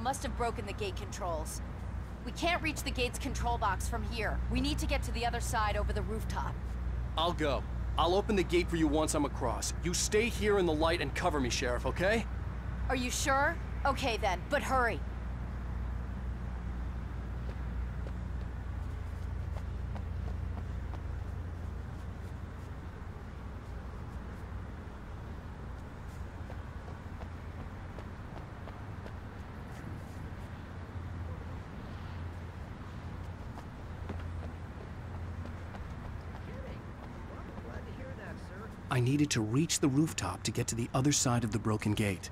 Must have broken the gate controls. We can't reach the gate's control box from here. We need to get to the other side over the rooftop. I'll go. I'll open the gate for you once I'm across. You stay here in the light and cover me, Sheriff, okay? Are you sure? Okay then, but hurry. I needed to reach the rooftop to get to the other side of the broken gate.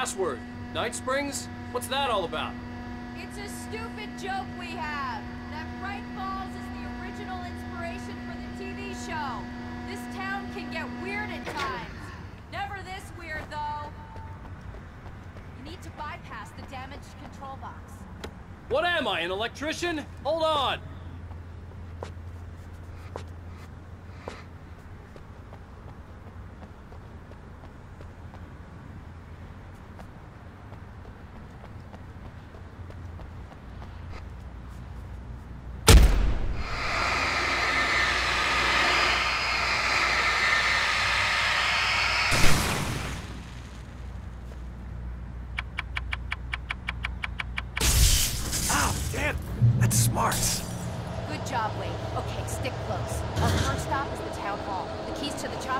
Password. Night Springs? What's that all about? It's a stupid joke we have. That Bright Falls is the original inspiration for the TV show. This town can get weird at times. Never this weird, though. You need to bypass the damaged control box. What am I, an electrician? Hold on!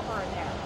Chopper are there.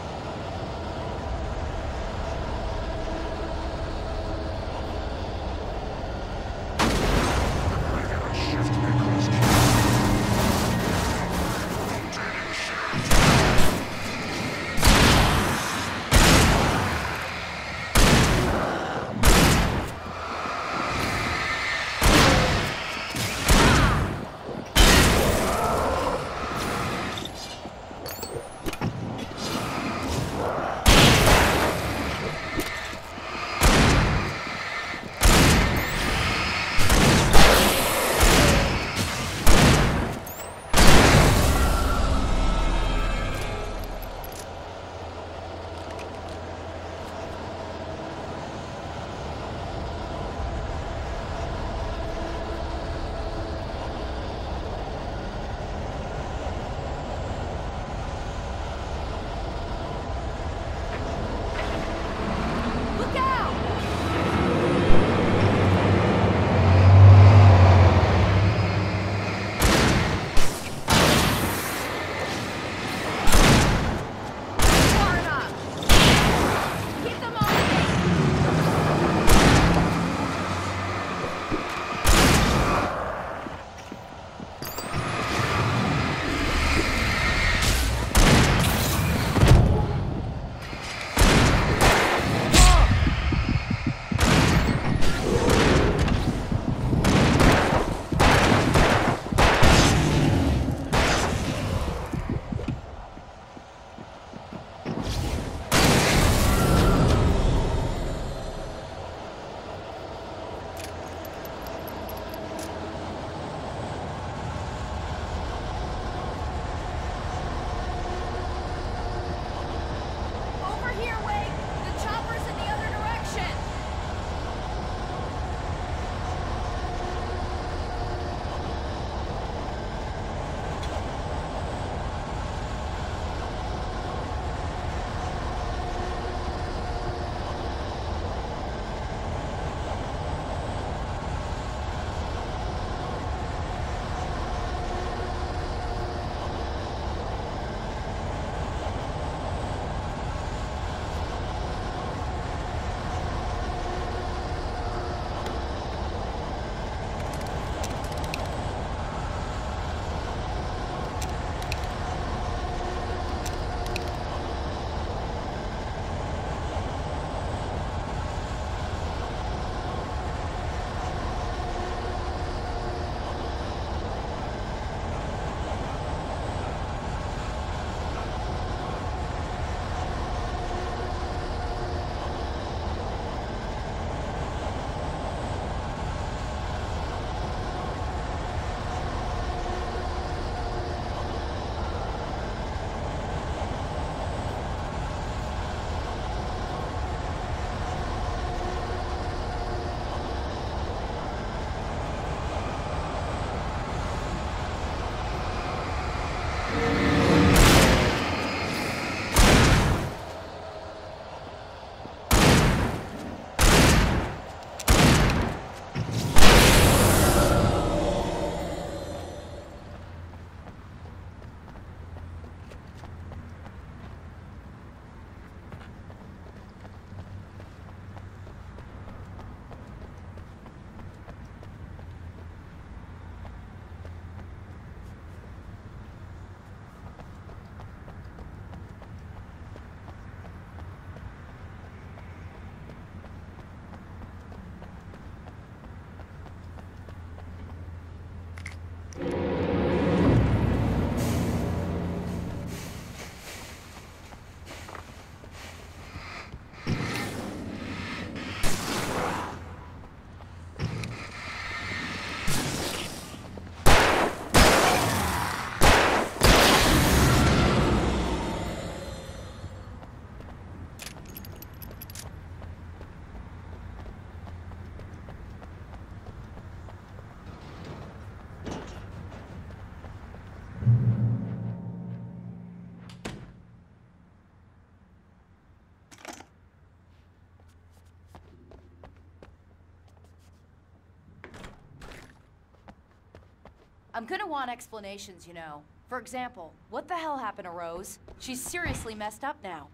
I'm gonna want explanations, you know. For example, what the hell happened to Rose? She's seriously messed up now.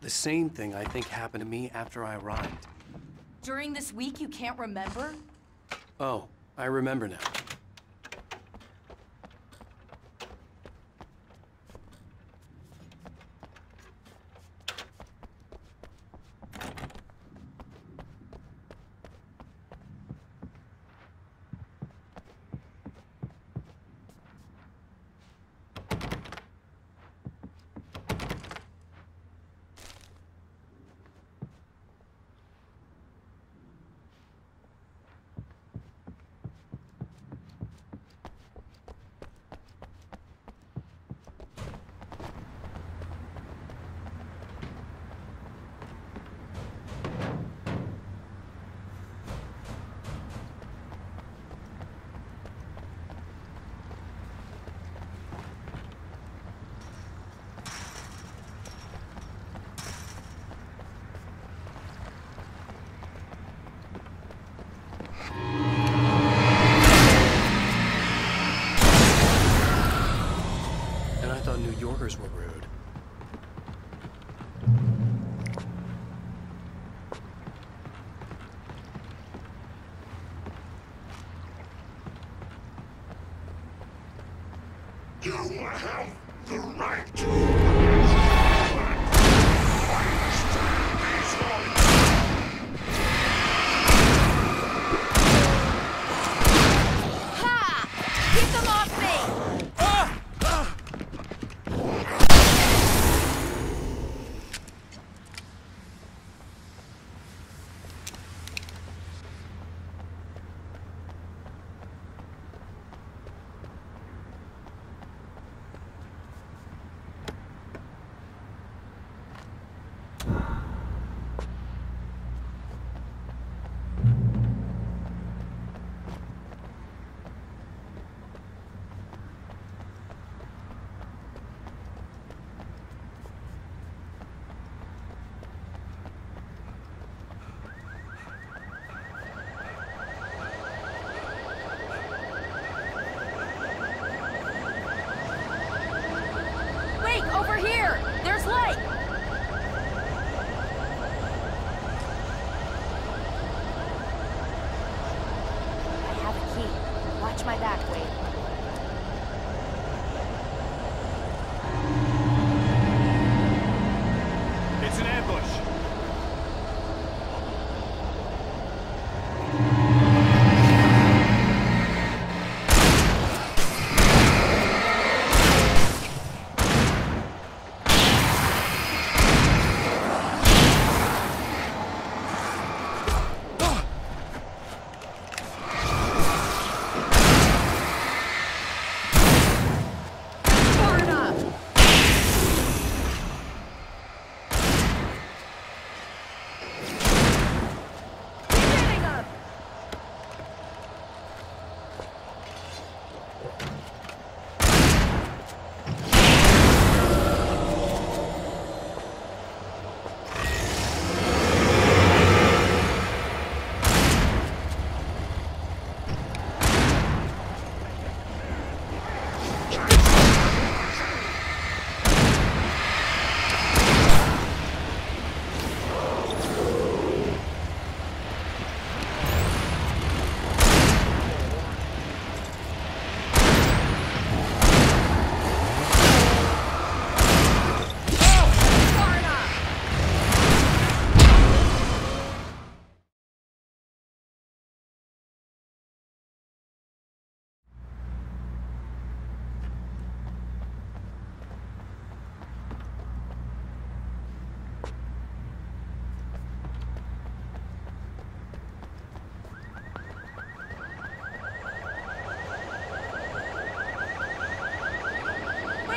The same thing I think happened to me after I arrived. During this week, you can't remember? Oh, I remember now.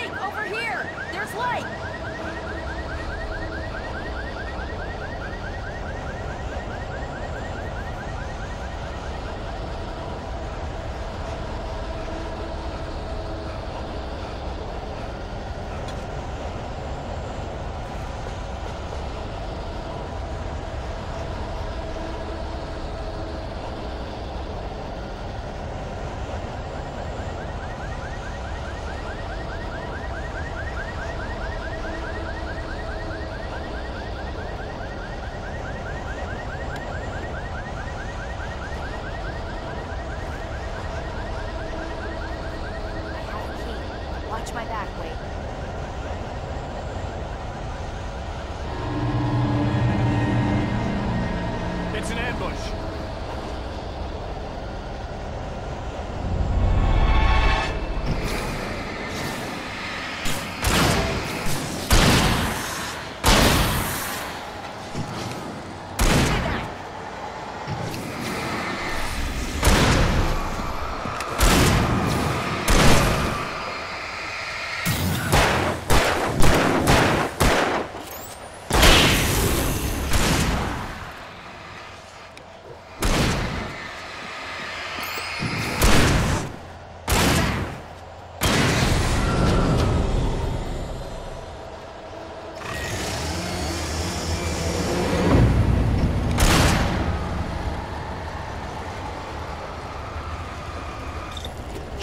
Wait, over here! There's light!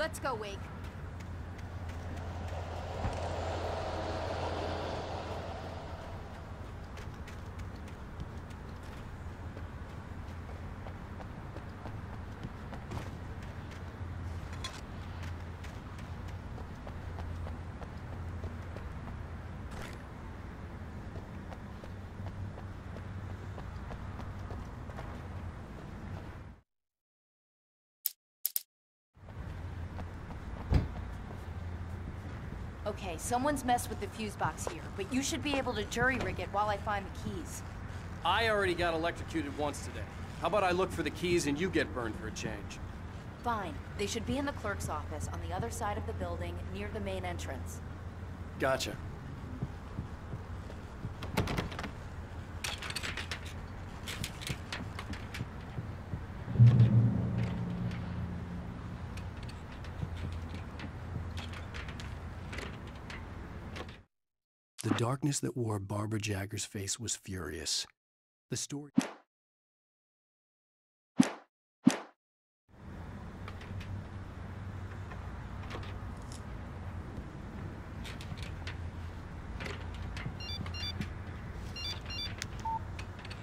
Let's go, Wake. Okay, someone's messed with the fuse box here, but you should be able to jury rig it while I find the keys. I already got electrocuted once today. How about I look for the keys and you get burned for a change? Fine. They should be in the clerk's office on the other side of the building, near the main entrance. Gotcha. Darkness that wore Barbara Jagger's face was furious. The story.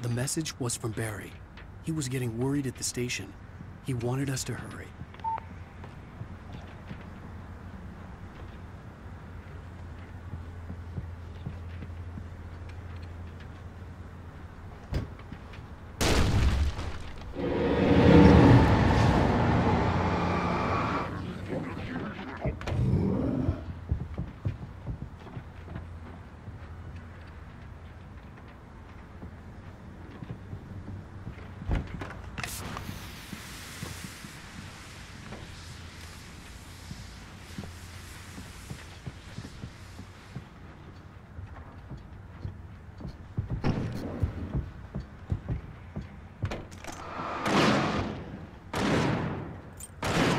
The message was from Barry. He was getting worried at the station. He wanted us to hurry.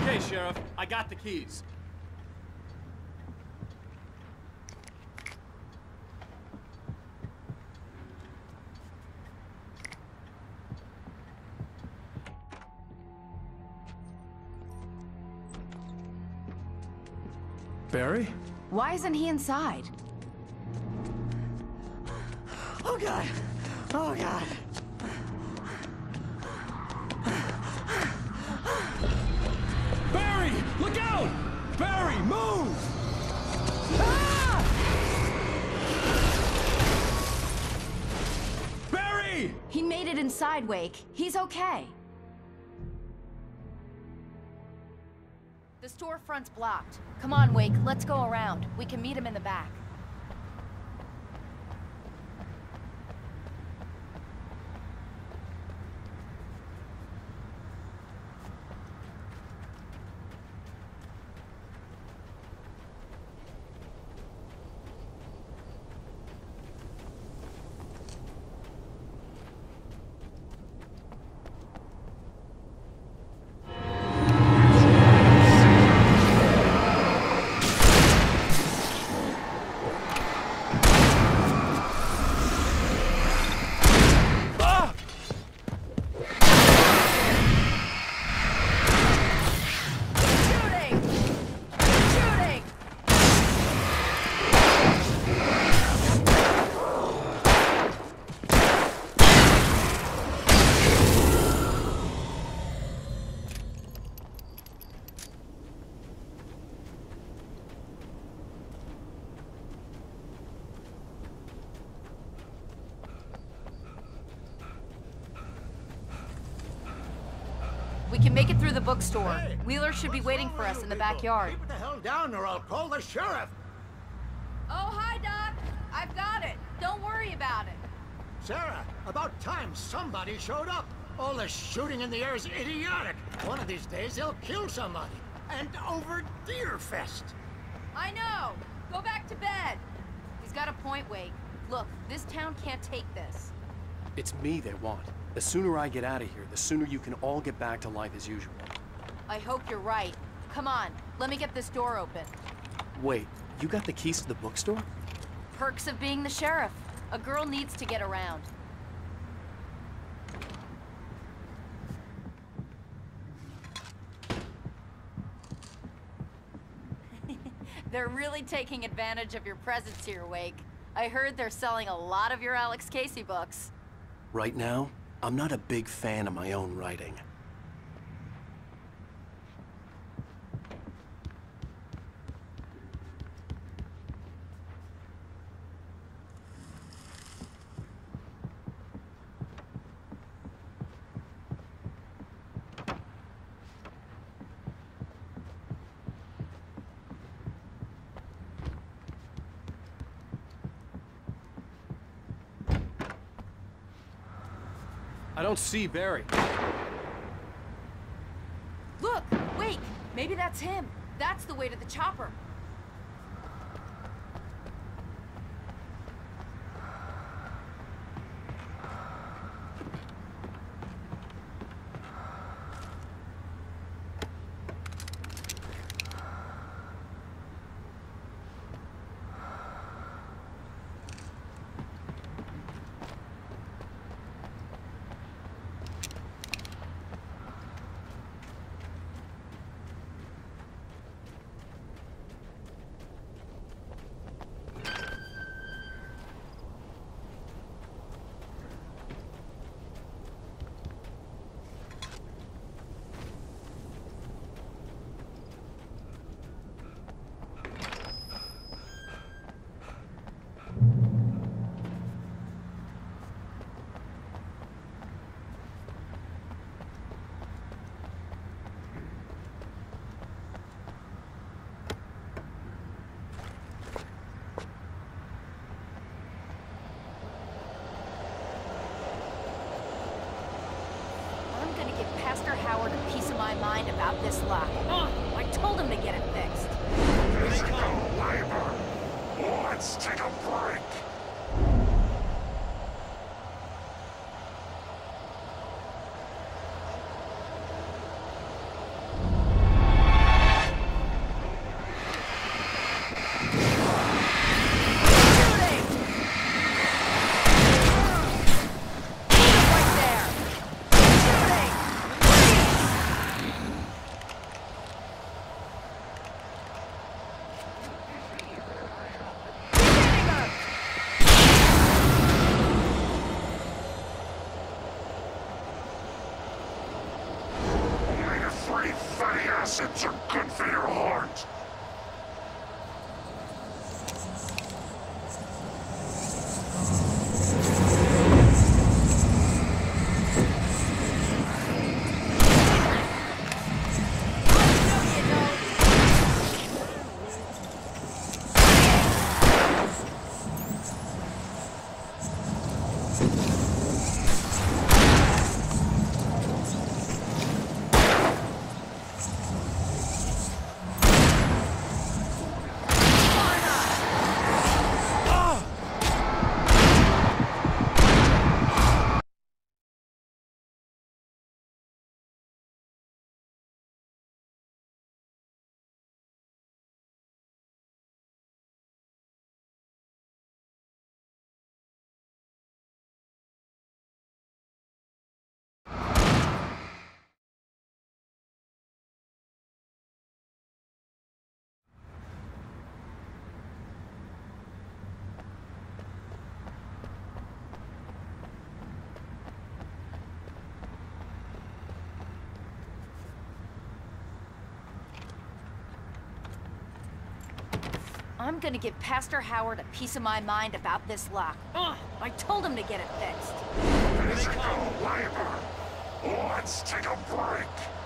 Okay, Sheriff, I got the keys. Barry? Why isn't he inside? Oh god! Oh god! Look out! Barry, move! Ah! Barry! He made it inside, Wake. He's okay. The storefront's blocked. Come on, Wake, let's go around. We can meet him in the back. Bookstore. Hey, Wheeler should be waiting for us in the people? backyard. Keep the hell down or I'll call the sheriff! Oh, hi, Doc. I've got it. Don't worry about it. Sarah, about time somebody showed up. All this shooting in the air is idiotic. One of these days they'll kill somebody. And over Deerfest. I know. Go back to bed. He's got a point, Wake. Look, this town can't take this. It's me they want. The sooner I get out of here, the sooner you can all get back to life as usual. I hope you're right. Come on, let me get this door open. Wait, you got the keys to the bookstore? Perks of being the sheriff. A girl needs to get around. they're really taking advantage of your presence here, Wake. I heard they're selling a lot of your Alex Casey books. Right now, I'm not a big fan of my own writing. Don't see Barry. Look, Wake, maybe that's him. That's the way to the chopper. Mind about this lock. Ugh, I told him to get it fixed. Physical labor. Let's take fatty acids are good for your heart. You know, I'm gonna give Pastor Howard a piece of my mind about this lock. Ugh, I told him to get it fixed. Physical labor. Let's take a break.